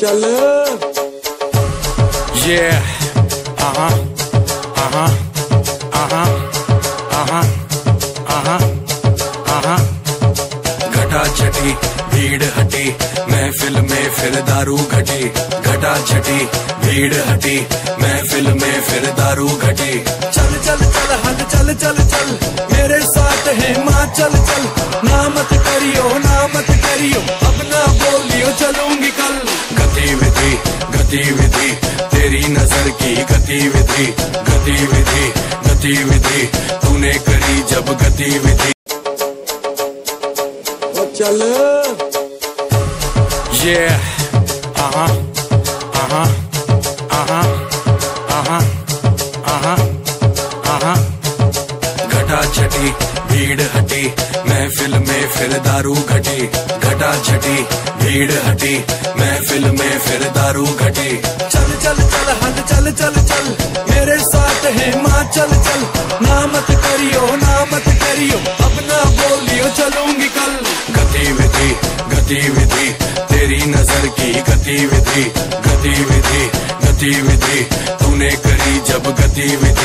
चल ये Uh-huh. Uh-huh. Uh-huh. Uh-huh. Uh-huh. Uh-huh. घटा छटी भीड़ हटी, महफिल में फिर दारू घटी घटा छटी भीड़ हटी, महफिल में फिर दारू घटी चल चल चल हल चल चल चल, मेरे साथ है माँ, चल चल, ना मत करियो गतिविधि तेरी नज़र की गतिविधि गतिविधि गतिविधि तूने करी जब गतिविधि चल Yeah. Uh-huh. Uh-huh. Uh-huh. Uh-huh. Uh-huh. Uh-huh. छटी, भीड़ हटी, महफिल में फिर दारू घटी, घटा छटी, भीड़ हटी, महफिल में फिर दारू घटी। चल चल चल हट चल चल चल, मेरे साथ है माँ, चल चल, ना मत करियो, ना मत करियो अब ना बोलियो, चलूँगी कल। गतिविधि गतिविधि, तेरी नज़र की गतिविधि गतिविधि गतिविधि, तूने करी जब गतिविधि।